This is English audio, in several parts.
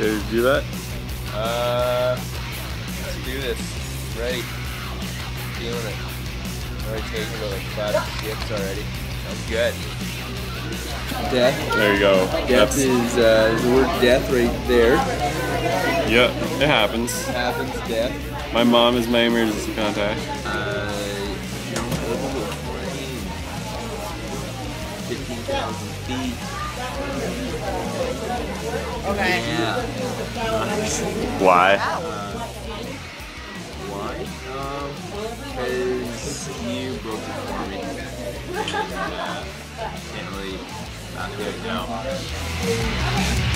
do that? Uh, let's do this. Ready. Feeling it. Already taking about like five skips already. That's good. Death. There you go. Death That's, is uh, the word death right there. yeah, it happens. Happens, death. My mom is my emergency contact. Uh, no, plane. 15,000 feet. Okay. Yeah. Why? Why? Um, because you broke it for me. And, uh, can't really not do it now.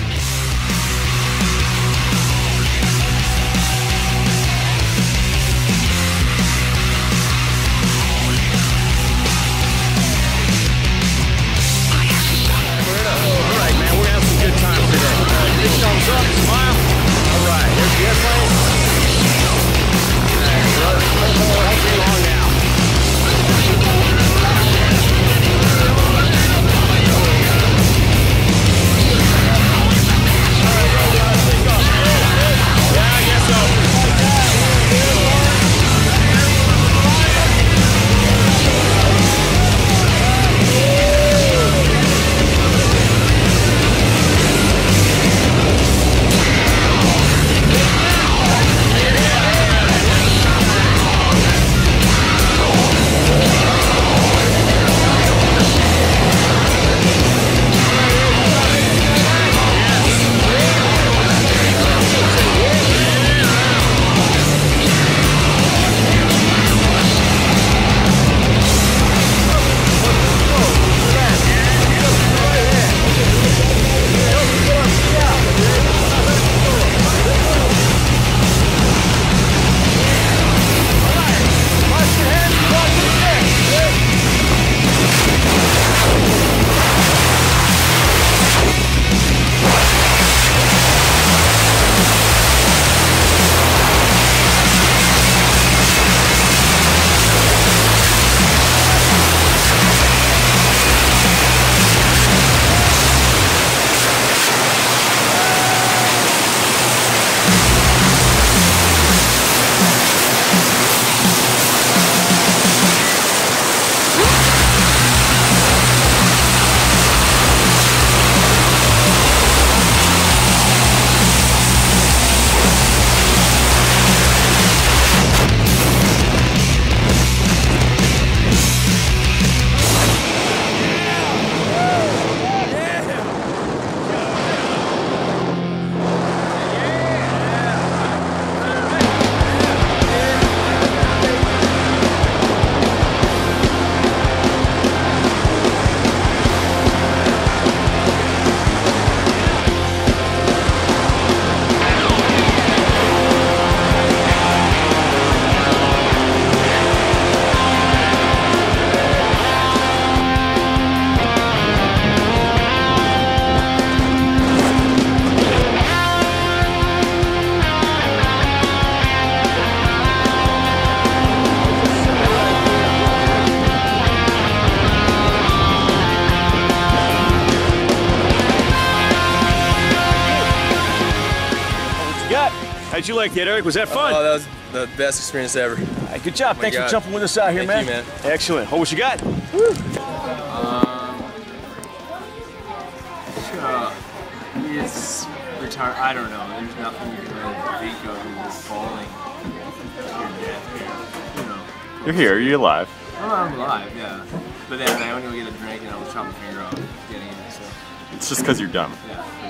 How'd you like that, Erik? Was that fun? Oh, that was the best experience ever. All right, good job. my Thanks God. for jumping with us out here, man. Thank man. you, man. Excellent. Oh, what you got? Um, uh, it's retarded. I don't know. There's nothing you can really think of in this falling to your. You know. You're here. You're alive. Oh, I'm alive, yeah. But then I only get a drink and I'll chop my finger off getting it. So It's just because you're dumb. yeah.